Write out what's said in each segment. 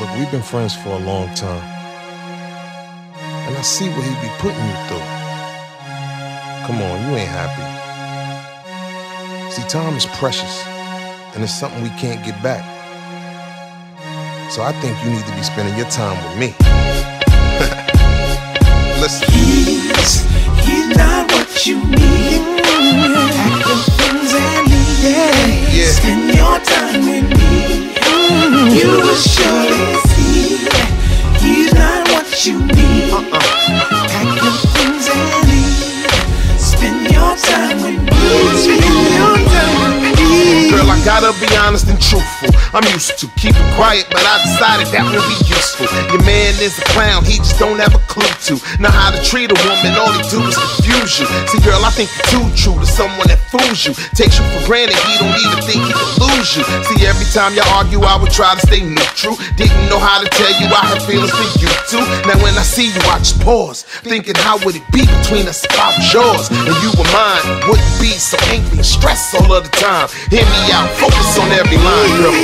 Look, we've been friends for a long time. And I see what he be putting you through. Come on, you ain't happy. See, time is precious, and it's something we can't get back. So I think you need to be spending your time with me. Listen. He's, he's not what you need. You will surely see that he's not what you need. Gotta be honest and truthful. I'm used to keeping quiet, but I decided that will be useful. Your man is a clown, he just don't have a clue to know how to treat a woman. All he do is confuse you. See, girl, I think you're too true to someone that fools you. Takes you for granted, he don't even think he can lose you. See, every time y'all argue, I would try to stay neutral. Didn't know how to tell you I had feelings for you too. Now when I see you, I just pause, thinking how would it be between us if I was yours and you were mine? Wouldn't be so angry and stressed all of the time. Hear me out, focus on every line, girl.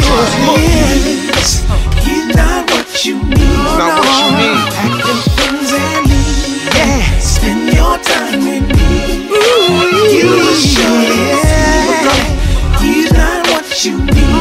Yes, he's not what you need. Not what you need. Acting things and yeah. Spend your time with me. you will surely see he's not what you need.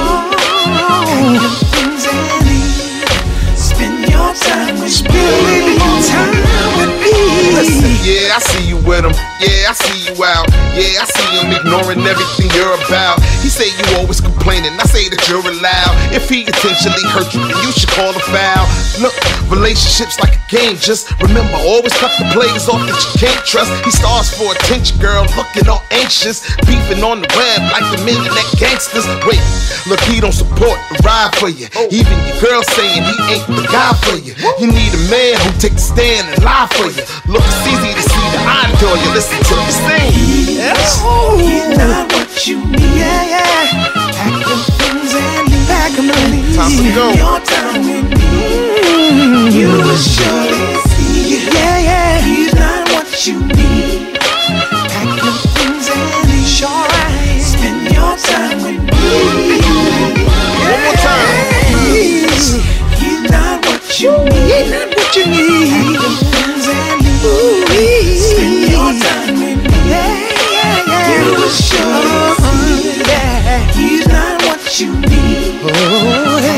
Acting things and spend your time with me. Time with me. Listen, yeah, I see you with him. Yeah, I see you out. Yeah, I see him ignoring everything you're about. He say you always complaining. I say that you're allowed. If he intentionally hurt you, then you should call a foul. Look, relationships like a game. Just remember, always cut the players off that you can't trust. He stars for attention, girl, looking all anxious, beefing on the web like the internet gangsters. Wait, look, he don't support the ride for you. Even your girl saying he ain't the guy for you. You need a man who take a stand and lie for you. Look, it's easy to see the eye door. You listen to me sing. Yes, he's not what you need. Yeah, yeah. Acting things and back of my knees. Time to go. Your time with me. You will surely see. Yeah, yeah. He's not what you need. Acting things and sure right. Spend your time with me. One more time. He's not what you need. He's not what you need. You need. Oh.